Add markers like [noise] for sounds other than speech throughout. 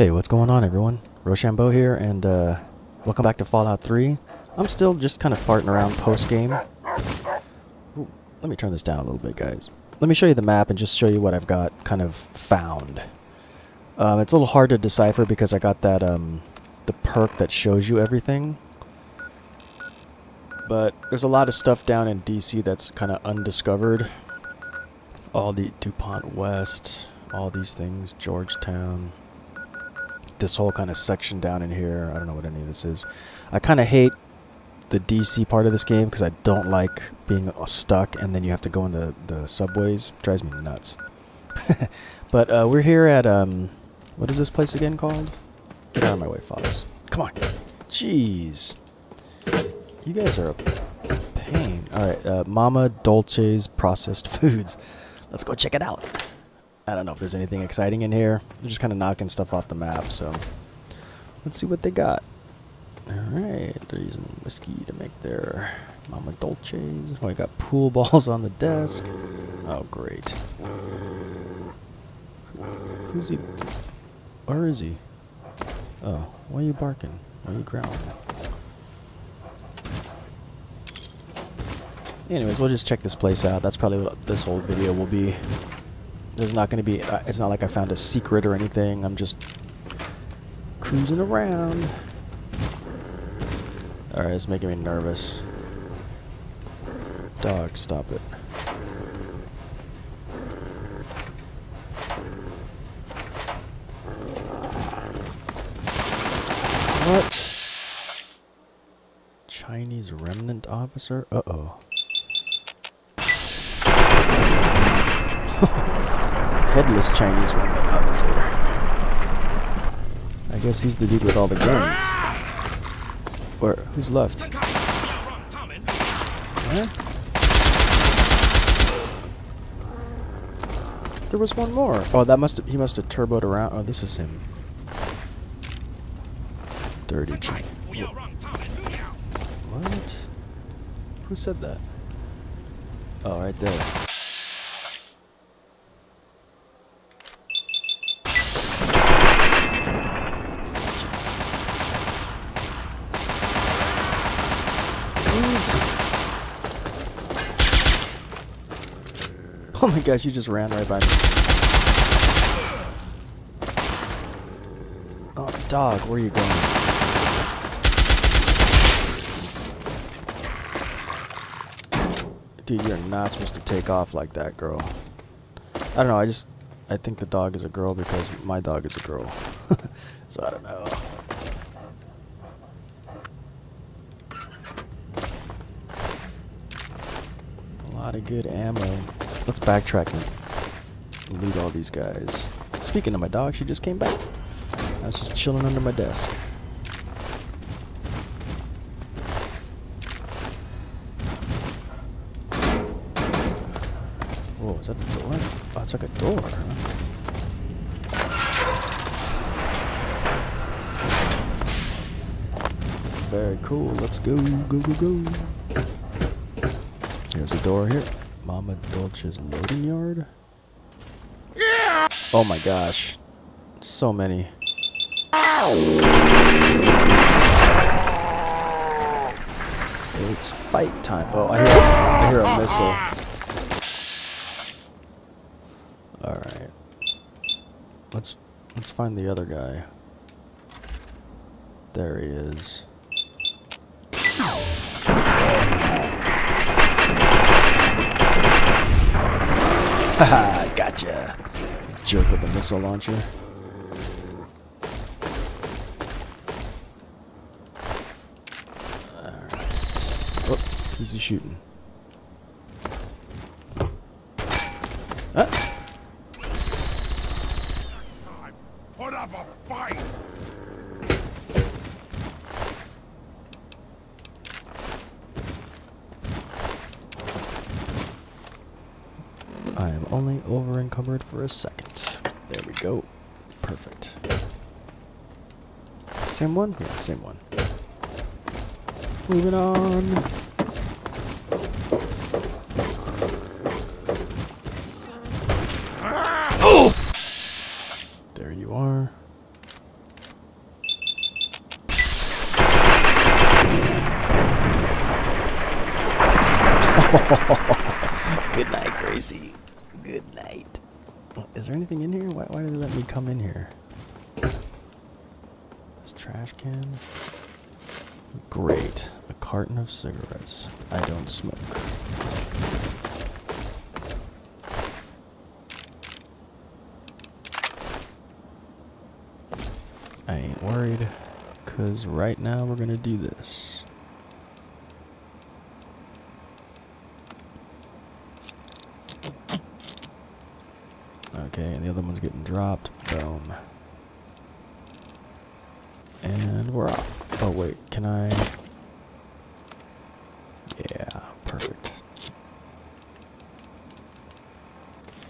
Hey, what's going on, everyone? Roe Sham Boe here, and uh, welcome back to Fallout 3. I'm still just kind of farting around post-game. Let me turn this down a little bit, guys. Let me show you the map and just show you what I've got kind of found. Um, it's a little hard to decipher because I got that um, the perk that shows you everything. But there's a lot of stuff down in DC that's kind of undiscovered. All the DuPont West, all these things, Georgetown. This whole kind of section down in here. I don't know what any of this is. I kind of hate the DC part of this game because I don't like being stuck and then you have to go into the subways. drives me nuts. [laughs] but uh, we're here at um, what is this place again called? Get out of my way, Fawkes. Come on. Jeez. You guys are a pain. All right, uh, Mama Dolce's processed [laughs] foods. Let's go check it out. I don't know if there's anything exciting in here. They're just kind of knocking stuff off the map, so let's see what they got. Alright, they're using whiskey to make their Mama Dolces. Oh, I got pool [laughs] balls on the desk. Oh, great. Who's he? Where is he? Oh, why are you barking? Why are you growling? Anyways, we'll just check this place out. That's probably what this whole video will be. There's not going to be... Uh, it's not like I found a secret or anything. I'm just cruising around. Alright, it's making me nervous. Dog, stop it. What? Chinese remnant officer? Uh-oh. Headless Chinese remnant officer. I guess he's the dude with all the guns. Or, Who's left? Huh? There was one more. Oh, that must he must have turboed around. Oh, this is him. Dirty Chi- What? Who said that? Oh, right there. [laughs] Oh my gosh, you just ran right by me. Oh, dog, where are you going? Dude, you're not supposed to take off like that, girl. I don't know, I just... I think the dog is a girl because my dog is a girl. [laughs] so I don't know. A lot of good ammo. Let's backtrack and loot all these guys. Speaking of my dog, she just came back. I was just chilling under my desk. Whoa, is that a door? Oh, it's like a door? Very cool. Let's go, go, go, go. Here's a door here. Mama Dolce's loading yard? Yeah! Oh my gosh. So many. It's fight time. Oh, I hear, I hear a missile. Alright. Let's let's find the other guy. There he is. Haha, [laughs] gotcha. Jerk with the missile launcher. Alright. Oh, who's he shooting Put up a fight! I am only over encumbered for a second. There we go. Perfect. Same one? Yeah, same one. Moving on. There you are. Good night, Gracie. Good night. Is there anything in here? Why, why did they let me come in here? This trash can. Great. A carton of cigarettes. I don't smoke. I ain't worried, because right now we're going to do this. Okay, and the other one's getting dropped. Boom. And we're off. Oh, wait, can I... Yeah, perfect.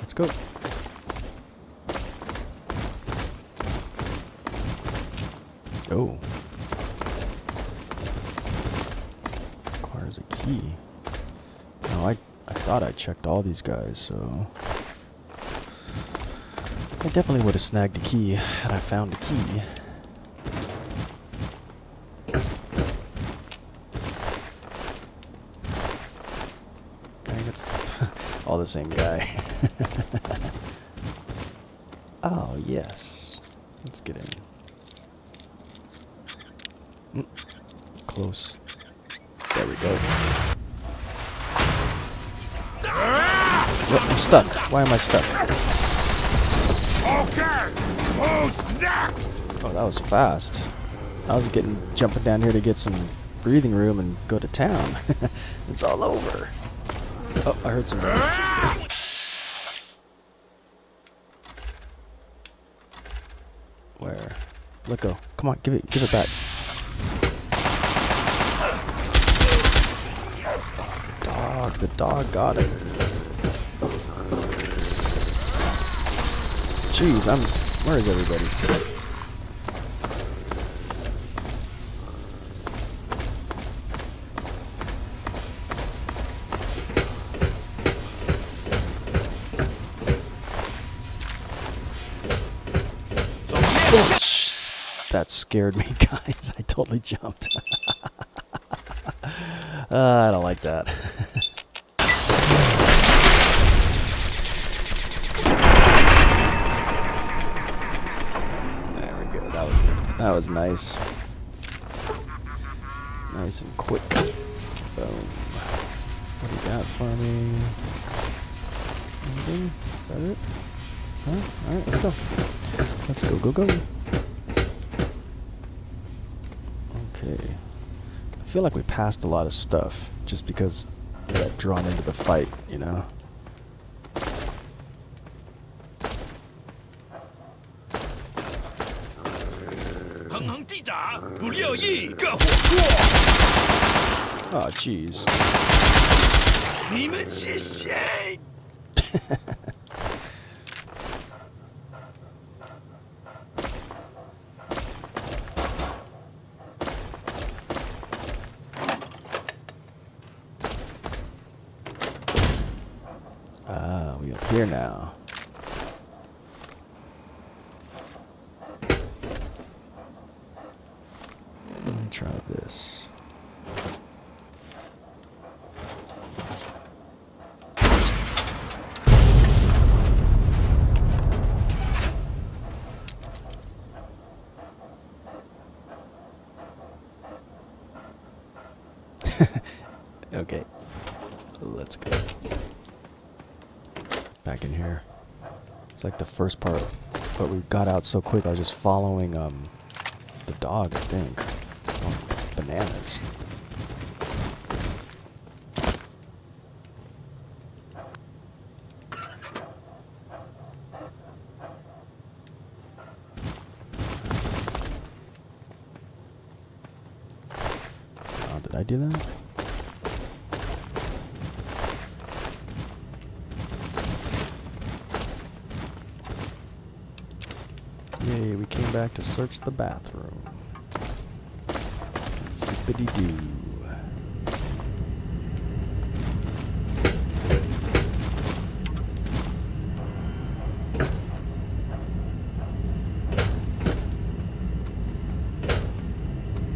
Let's go. Oh. Requires a key. No, I, I thought I checked all these guys, so... I definitely would have snagged a key had I found a key. [laughs] [laughs] All the same guy. [laughs] oh, yes. Let's get in. Close. There we go. What? I'm stuck. Why am I stuck? Okay, who's next? Oh, that was fast. I was getting jumping down here to get some breathing room and go to town. [laughs] it's all over. Oh, I heard some. Where? Let go. Oh, come on, give it, give it back. Dog, the dog got it. Jeez, I'm. Where is everybody? That scared me, [laughs] guys. I totally jumped. uh, [laughs] I don't like that. [laughs] there we go. That was nice. Nice and quick. Boom. What do you got for me? Anything? Is that it? Huh? Alright, let's go. Let's go, go, go. Okay. I feel like we passed a lot of stuff just because we got drawn into the fight, you know? Oh, jeez. [laughs] Ah, we up here now. Let me try this. [laughs] okay, let's go back in here. It's like the first part, but we got out so quick. I was just following um the dog, I think. Bananas. Oh, did I do that? Yay, we came back to search the bathroom. Zippity doo.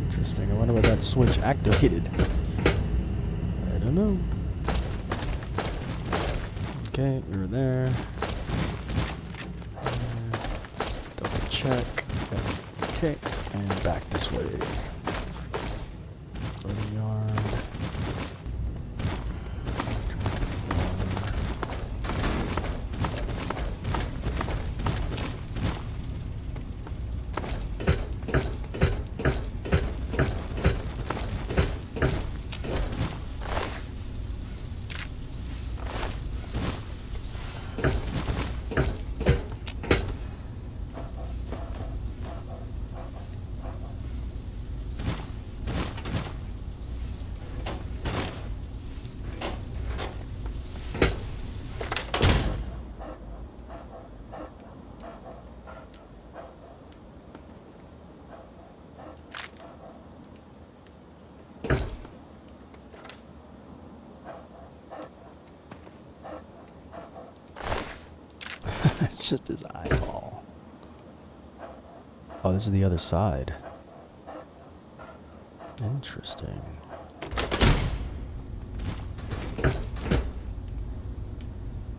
Interesting. I wonder what that switch activated. I don't know. Okay, we are there. Double check. Okay, and back this way. Loading yard. it's just his eyeball. Oh, this is the other side. Interesting.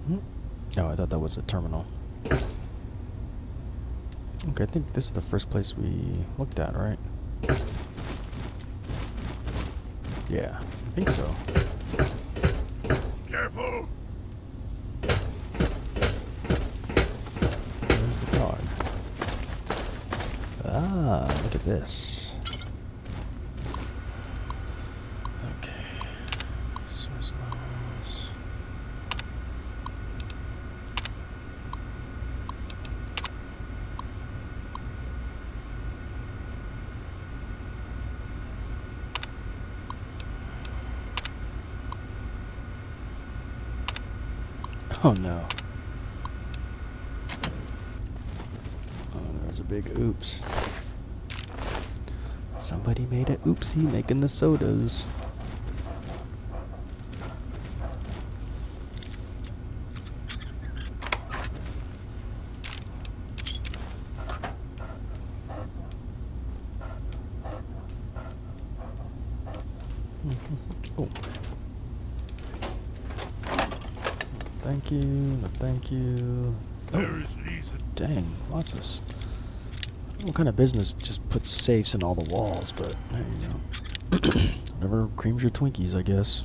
Hmm. Oh, I thought that was a terminal. Okay, I think this is the first place we looked at, right? Yeah, I think so. Careful. Where's the card? Ah, look at this. Oh no. Oh, there's a big oops. Somebody made a oopsie making the sodas. [laughs] oh. Thank you, no thank you. Oh. There is Lisa. Dang, lots of. What kind of business just puts safes in all the walls? But there you go. [clears throat] Whatever creams your Twinkies, I guess.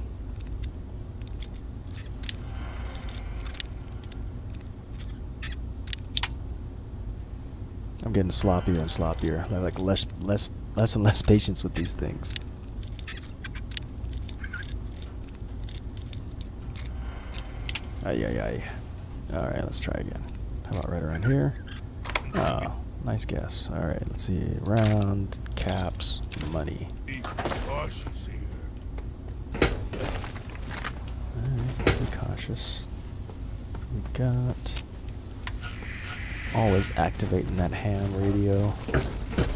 I'm getting sloppier and sloppier. I have like less, less, less and less [laughs] patience with these things. Ay, ay, ay. Alright, let's try again. How about right around here? Oh, nice guess. Alright, let's see. Round, caps, money. Be cautious here. Be cautious. We got. Always activating that ham radio.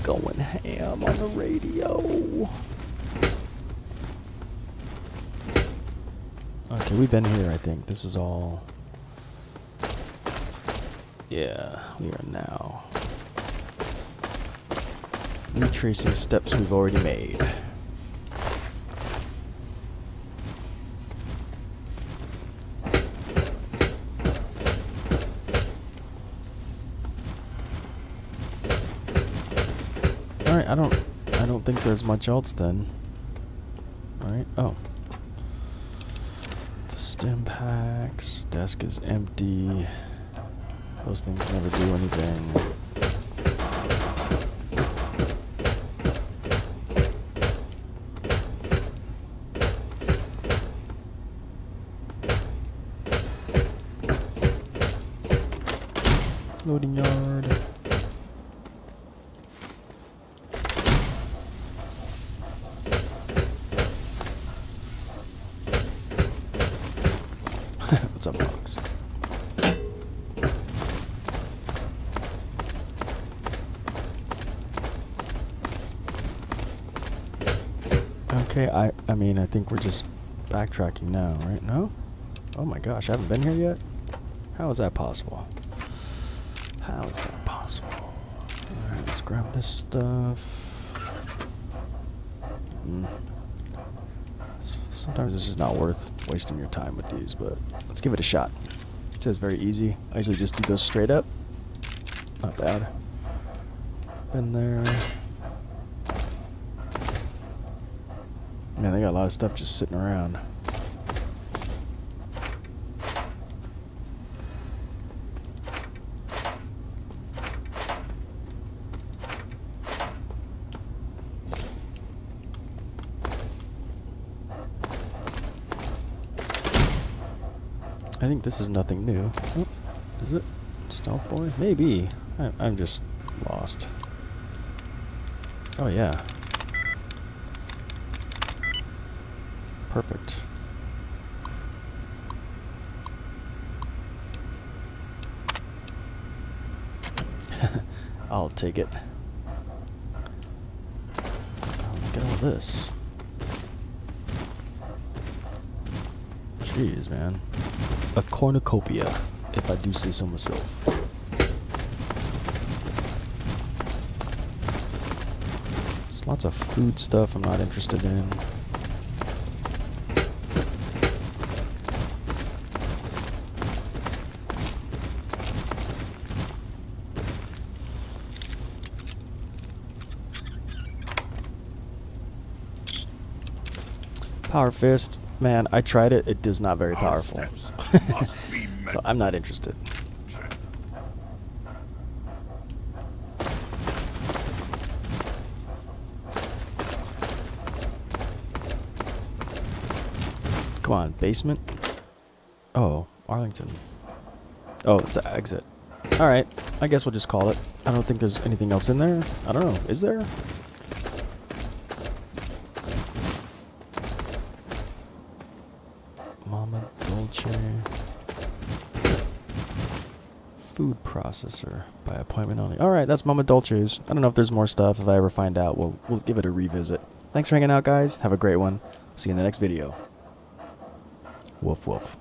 Going ham on the radio. Okay, we've been here, I think. This is all. Yeah, we are now retracing steps we've already made. Alright, I don't I don't think there's much else then. Alright, oh. The Stimpaks, desk is empty. Those things never do anything. Loading yard. What's up, Fawkes? Okay, I I mean I think we're just backtracking now, right? No? Oh my gosh, I haven't been here yet? How is that possible? How is that possible? Alright, let's grab this stuff. Hmm. S- Sometimes it's just not worth wasting your time with these, but let's give it a shot. It says very easy. I usually just do those straight up. Not bad. Been there. Man, they got a lot of stuff just sitting around. I think this is nothing new. Oh, is it? Stealth Boy? Maybe. I, I'm just lost. Oh, yeah. Perfect. [laughs] I'll take it. Look at all this. Jeez, man. A cornucopia, if I do say so myself. There's lots of food stuff I'm not interested in. Power Fist, man, I tried it. It is not very powerful. steps [laughs] must be met. so I'm not interested. Come on, basement. Oh, Arlington. Oh, it's the exit. All right, I guess we'll just call it. I don't think there's anything else in there. I don't know. Is there? Processor by appointment only. All right, that's Mama Dolce's. I don't know if there's more stuff. If I ever find out, we'll we'll give it a revisit. Thanks for hanging out, guys. Have a great one. See you in the next video. Woof woof.